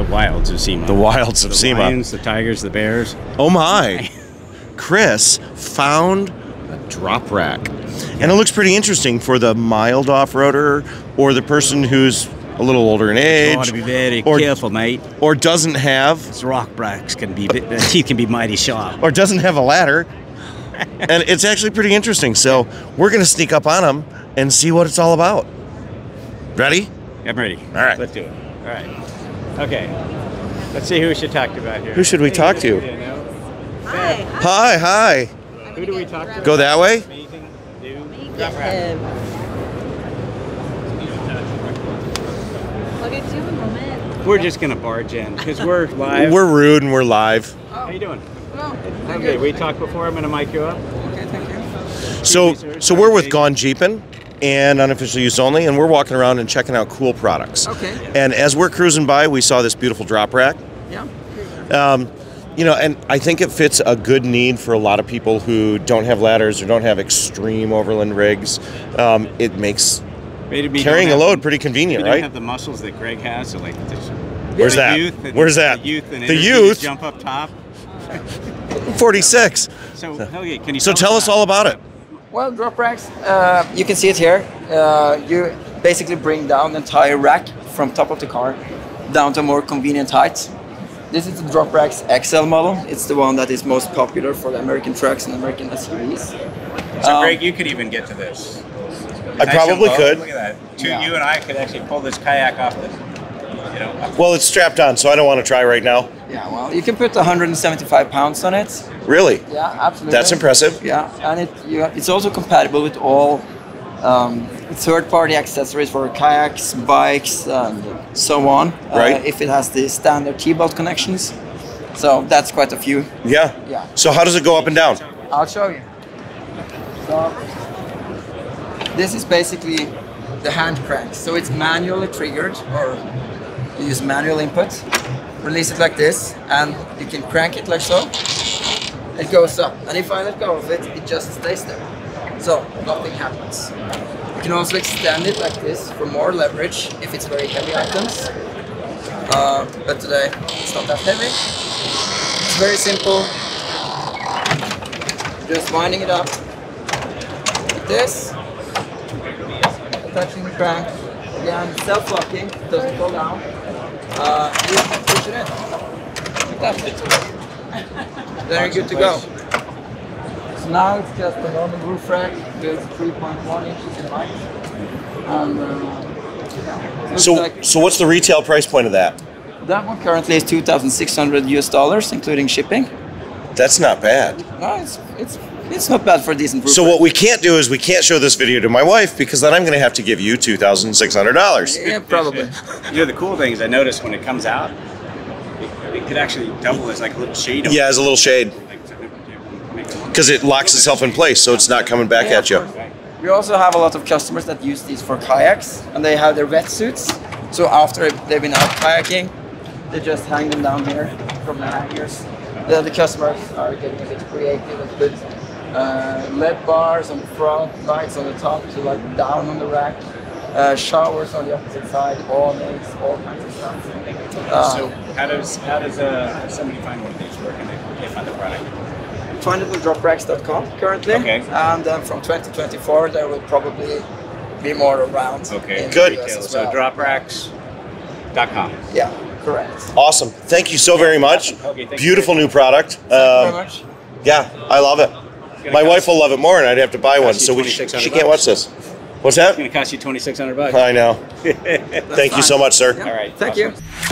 The wilds of SEMA. The wilds of the SEMA. lions, the tigers, the bears. Oh my. Chris found a drop rack. And it looks pretty interesting for the mild off-roader or the person who's a little older in You age want to be very or, careful, mate. or doesn't have These rock bracks can be, the teeth can be mighty sharp. or doesn't have a ladder. and it's actually pretty interesting. So we're going to sneak up on them and see what it's all about. Ready? I'm ready. All right. Let's do it. All right. Okay. Let's see who we should talk to about here. Who should we talk to? Hi. Hi, hi. Who do we talk to? Go that way? Amazing, new, Get rock rack. him. Okay, you have a moment? We're just gonna barge in because we're live. We're rude and we're live. How you doing? Oh, Okay, we talked before. I'm gonna mic you up. okay, thank you. So, so we're with Gone Jeepin' and unofficial use only, and we're walking around and checking out cool products. Okay. And as we're cruising by, we saw this beautiful drop rack. Yeah. Um, you know, and I think it fits a good need for a lot of people who don't have ladders or don't have extreme overland rigs. Um, it makes Maybe carrying a load the- pretty We convenient, don't right? have the muscles that Greg has, so like this, Where's the that? Youth and, Where's that? The youth and The energy youth? jump up top. 46. So, okay, can you So tell us all about it. Well, Dropracks, uh, you can see it here. Uh, you basically bring down the entire rack from top of the car down to a more convenient height. This is the Dropracks XL model. It's the one that is most popular for the American trucks and American SUVs. So Um, Greg, you could even get to this. I probably Nice and low. could. Look at that. Two, Yeah. you and I could actually pull this kayak off the, you know, Well, it's strapped on, so I don't want to try right now. Yeah, well, you can put 175 pounds on it. Really? Yeah, absolutely. That's impressive. Yeah, and it you, it's also compatible with all um, third-party accessories for kayaks, bikes, and so on. uh, Right. if it has the standard T-bolt connections, so that's quite a few. Yeah. Yeah. So how does it go up and down? I'll show you. So this is basically the hand crank. So it's manually triggered, or you use manual input. Release it like this, and you can crank it like so. It goes up, and if I let go of it, it just stays there. So nothing happens. You can also extend it like this for more leverage if it's very heavy items. Uh, but today it's not that heavy. It's very simple. Just winding it up like this. Attaching the crank. Again, self-locking, doesn't fall down. Uh, push it in. Like that. Very good to go. So now it's just a normal roof rack with 3.1 inches in height. And uh, So, like- so what's the retail price point of that? that one currently is 2,600 US dollars, including shipping. That's not bad. No, it's it's it's not bad for a decent roof So what we can't do is we can't show this video to my wife because then I'm going to have to give you two thousand six hundred dollars. Yeah, probably. You know, the cool thing is I noticed when it comes out, it, it could actually double as like a little shade. Yeah, as a little shade Like, to make it look- because it locks itself in place, so it's not coming back Yeah, at you. We also have a lot of customers that use these for kayaks, and they have their wetsuits. So after they've been out kayaking, they just hang them down here from the hangers. Then the customers are getting a bit creative and put uh, LED bars on the front, lights on the top to like down on the rack, uh, showers on the opposite side, awnings, all kinds of stuff. Uh, So how does how does uh, somebody find one of these? Where can they, they find the product? find it on dropracks.com currently, Okay. and then from 2024 there will probably be more around. Okay. in Good. the US Retail. as So well. dropracks.com. Yeah, correct. Awesome. Thank you so very much. Okay, thank you. Beautiful new product. Thank you very Um, much. yeah, I love it. Gonna My wife will love it more, and I'd have to buy one. So we, she, she can't watch this. What's that? It's going to cost you twenty six hundred bucks. I know. Thank you so much, sir. Yeah. All right. Thank awesome. you.